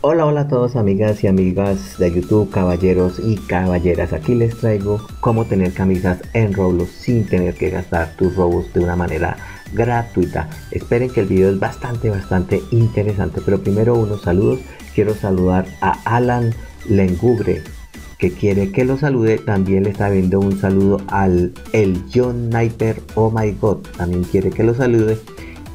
Hola, hola a todos amigas y amigas de YouTube, caballeros y caballeras. Aquí les traigo cómo tener camisas en Roblox sin tener que gastar tus robos de una manera gratuita. Esperen que el video es bastante, bastante interesante. Pero primero unos saludos. Quiero saludar a Alan Lengubre que quiere que lo salude. También le está viendo un saludo al el John Sniper. Oh my god. También quiere que lo salude.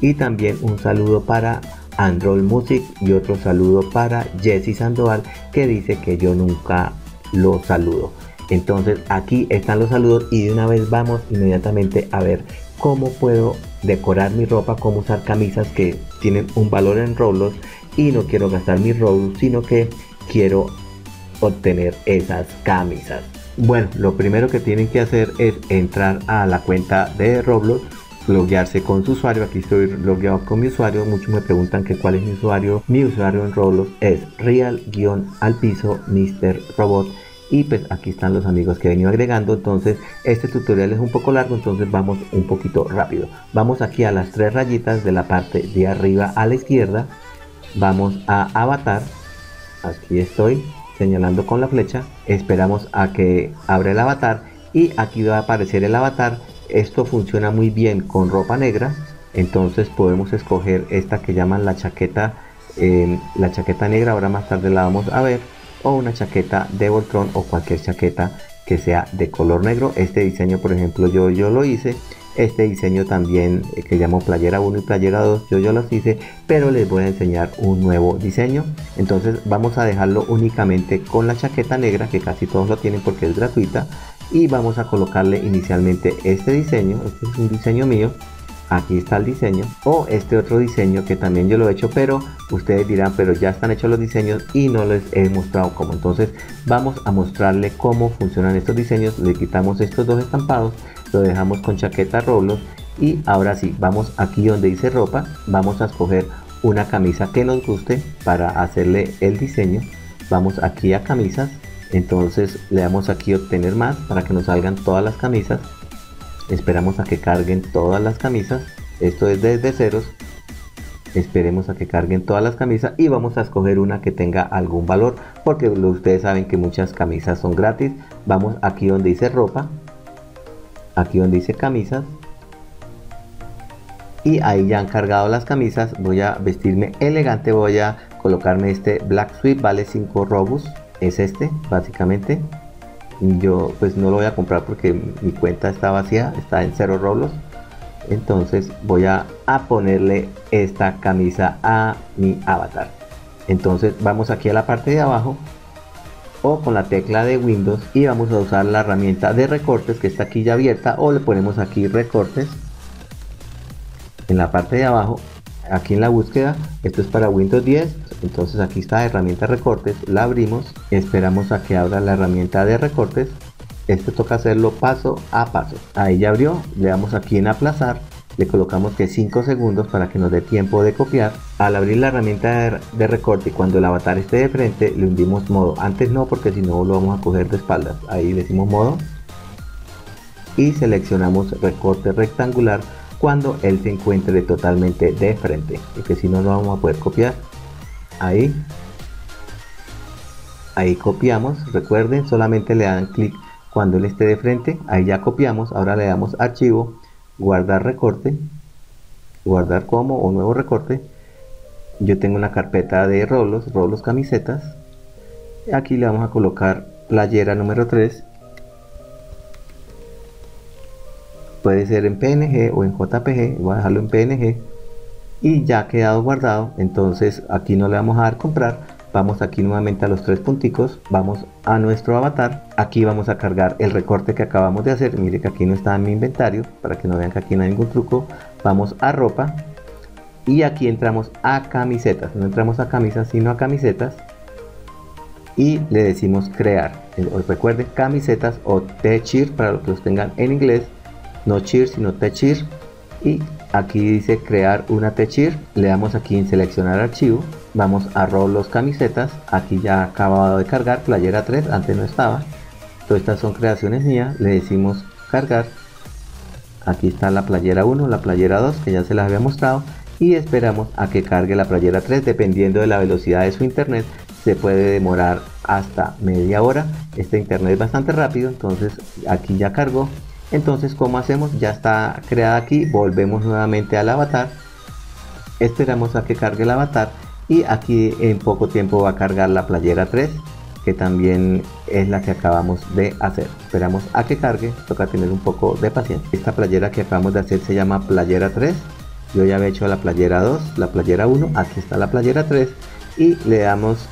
Y también un saludo para Android Music y otro saludo para Jesse Sandoval que dice que yo nunca lo saludo. Entonces aquí están los saludos y de una vez vamos inmediatamente a ver cómo puedo decorar mi ropa, cómo usar camisas que tienen un valor en Roblox y no quiero gastar mi Roblox, sino que quiero obtener esas camisas. Bueno, lo primero que tienen que hacer es entrar a la cuenta de Roblox loguearse con su usuario. Aquí estoy logueado con mi usuario. Muchos me preguntan que cuál es mi usuario. Mi usuario en Roblox es real-al piso Mr. Robot. Y pues aquí están los amigos que he venido agregando. Entonces este tutorial es un poco largo, entonces vamos un poquito rápido. Vamos aquí a las tres rayitas de la parte de arriba a la izquierda. Vamos a avatar. Aquí estoy señalando con la flecha. Esperamos a que abra el avatar y aquí va a aparecer el avatar esto funciona muy bien con ropa negra, entonces podemos escoger esta que llaman la chaqueta, em, la chaqueta negra, ahora más tarde la vamos a ver, o una chaqueta de Voltron o cualquier chaqueta que sea de color negro. Este diseño, por ejemplo, yo, yo lo hice. Este diseño también eh, que llamo playera 1 y playera 2, yo, yo los hice, pero les voy a enseñar un nuevo diseño. Entonces vamos a dejarlo únicamente con la chaqueta negra, que casi todos lo tienen porque es gratuita y vamos a colocarle inicialmente este diseño este es un diseño mío aquí está el diseño o este otro diseño que también yo lo he hecho pero ustedes dirán pero ya están hechos los diseños y no les he mostrado cómo. Entonces vamos a mostrarle cómo funcionan estos diseños le quitamos estos dos estampados lo dejamos con chaqueta Roblox y ahora sí vamos aquí donde dice ropa vamos a escoger una camisa que nos guste para hacerle el diseño. Vamos aquí a camisas entonces le damos aquí obtener más para que nos salgan todas las camisas. Esperamos a que carguen todas las camisas. Esto es desde ceros. Esperemos a que carguen todas las camisas y vamos a escoger una que tenga algún valor porque ustedes saben que muchas camisas son gratis. Vamos aquí donde dice ropa aquí donde dice camisas y ahí ya han cargado las camisas. Voy a vestirme elegante voy a colocarme este black sweep vale 5 robux es este básicamente. Yo pues no lo voy a comprar porque mi cuenta está vacía está en cero roblos. Entonces voy a, ponerle esta camisa a mi avatar. Entonces vamos aquí a la parte de abajo o con la tecla de Windows y vamos a usar la herramienta de recortes que está aquí ya abierta o le ponemos aquí recortes. En la parte de abajo aquí en la búsqueda esto es para Windows 10 entonces aquí está herramienta recortes la abrimos esperamos a que abra la herramienta de recortes esto toca hacerlo paso a paso ahí ya abrió le damos aquí en aplazar le colocamos que 5 segundos para que nos dé tiempo de copiar al abrir la herramienta de recorte cuando el avatar esté de frente le hundimos modo antes no porque si no lo vamos a coger de espaldas ahí decimos modo y seleccionamos recorte rectangular cuando él se encuentre totalmente de frente. Porque si no lo vamos a poder copiar. Ahí. Ahí copiamos. Recuerden solamente le dan clic cuando él esté de frente. Ahí ya copiamos. Ahora le damos archivo guardar recorte guardar como o nuevo recorte. Yo tengo una carpeta de rolos rolos camisetas. Aquí le vamos a colocar playera número 3 puede ser en png o en jpg voy a dejarlo en png y ya ha quedado guardado entonces aquí no le vamos a dar comprar vamos aquí nuevamente a los tres punticos vamos a nuestro avatar aquí vamos a cargar el recorte que acabamos de hacer mire que aquí no está en mi inventario para que no vean que aquí no hay ningún truco vamos a ropa y aquí entramos a camisetas no entramos a camisas sino a camisetas y le decimos crear recuerden camisetas o t-shirt para los que los tengan en inglés no cheer sino t-shirt y aquí dice crear una techir le damos aquí en seleccionar archivo. Vamos a los camisetas. Aquí ya acabado de cargar playera 3 antes no estaba. Todas estas son creaciones mías. Le decimos cargar. Aquí está la playera 1 la playera 2 que ya se las había mostrado. Y esperamos a que cargue la playera 3 dependiendo de la velocidad de su internet se puede demorar hasta media hora. Este internet es bastante rápido entonces aquí ya cargó entonces como hacemos ya está creada aquí volvemos nuevamente al avatar. Esperamos a que cargue el avatar y aquí en poco tiempo va a cargar la playera 3 que también es la que acabamos de hacer. Esperamos a que cargue toca tener un poco de paciencia. Esta playera que acabamos de hacer se llama playera 3 yo ya había hecho la playera 2 la playera 1 aquí está la playera 3 y le damos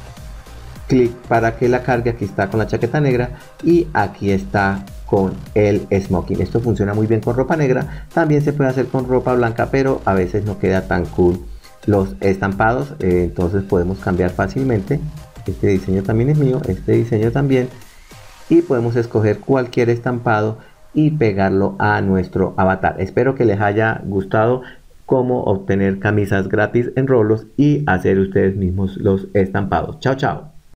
clic para que la cargue. Aquí está con la chaqueta negra y aquí está con el smoking. Esto funciona muy bien con ropa negra también se puede hacer con ropa blanca pero a veces no queda tan cool los estampados eh, entonces podemos cambiar fácilmente. Este diseño también es mío este diseño también. Y podemos escoger cualquier estampado y pegarlo a nuestro avatar. Espero que les haya gustado cómo obtener camisas gratis en Roblox y hacer ustedes mismos los estampados. Chao chao